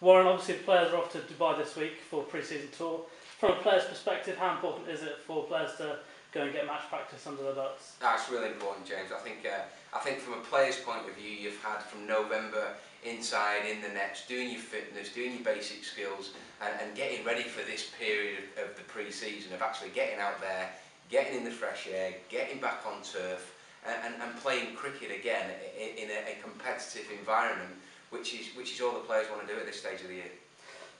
Warren, obviously the players are off to Dubai this week for pre-season tour. From a player's perspective, how important is it for players to go and get match practice under their belts? That's really important, James. I think uh, I think from a player's point of view, you've had from November inside, in the nets, doing your fitness, doing your basic skills, and, and getting ready for this period of, of the pre-season, of actually getting out there, getting in the fresh air, getting back on turf, and, and, and playing cricket again in a, a competitive environment which is which is all the players want to do at this stage of the year.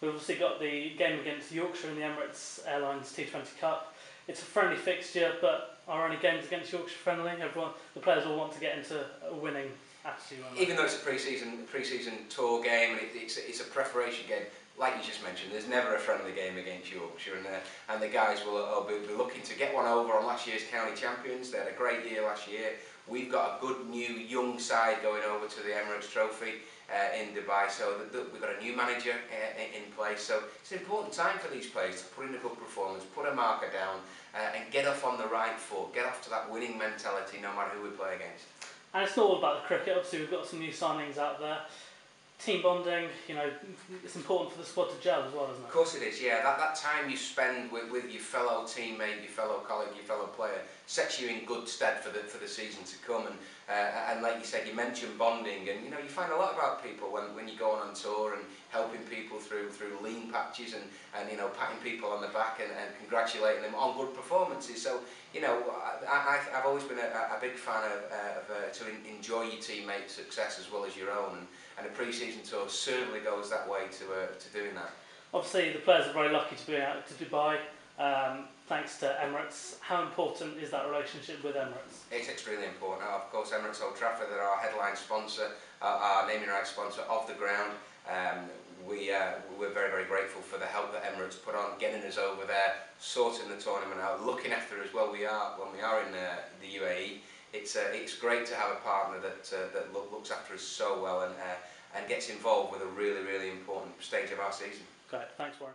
We've obviously got the game against Yorkshire in the Emirates Airlines T20 Cup. It's a friendly fixture, but are any games against Yorkshire friendly? Everyone, the players all want to get into a winning attitude. Even though it's a pre-season pre-season tour game and it, it's, it's a preparation game, like you just mentioned, there's never a friendly game against Yorkshire, and, uh, and the guys will uh, be, be looking to get one over on last year's county champions. They had a great year last year. We've got a good new young side going over to the Emirates Trophy uh, in Dubai, so the, the, we've got a new manager uh, in place. So it's an important time for these players to put in a good performance, put a marker down, uh, and get off on the right foot, get off to that winning mentality no matter who we play against. And it's not all about the cricket, obviously, we've got some new signings out there. team bonding, you know, it's important for the squad to gel as well, isn't it? Of course it is, yeah. That, that time you spend with, with your fellow teammate, your fellow colleague, your fellow player sets you in good stead for the, for the season to come. And, uh, and like you said, you mentioned bonding and, you know, you find a lot about people when, when you go on, on tour and helping people through through lean patches and, and you know, patting people on the back and, and congratulating them on good performances. So, you know, I, I, I've always been a, a big fan of, uh, of uh, to in, enjoy your teammates' success as well as your own. And, and a pre-season tour certainly goes that way to, uh, to doing that. Obviously, the players are very lucky to be out to Dubai um, thanks to Emirates. How important is that relationship with Emirates? It's extremely important. of course, Emirates Old Trafford are our headline sponsor, uh, our naming rights sponsor of the ground. Um, we, uh, we're very, very grateful for the help that Emirates put on, getting us over there, sorting the tournament out, looking after us well we are when we are in uh, the UAE. It's, uh, it's great to have a partner that, uh, that look, looks after us so well and, uh, and gets involved with a really, really important stage of our season. Great, thanks Warren.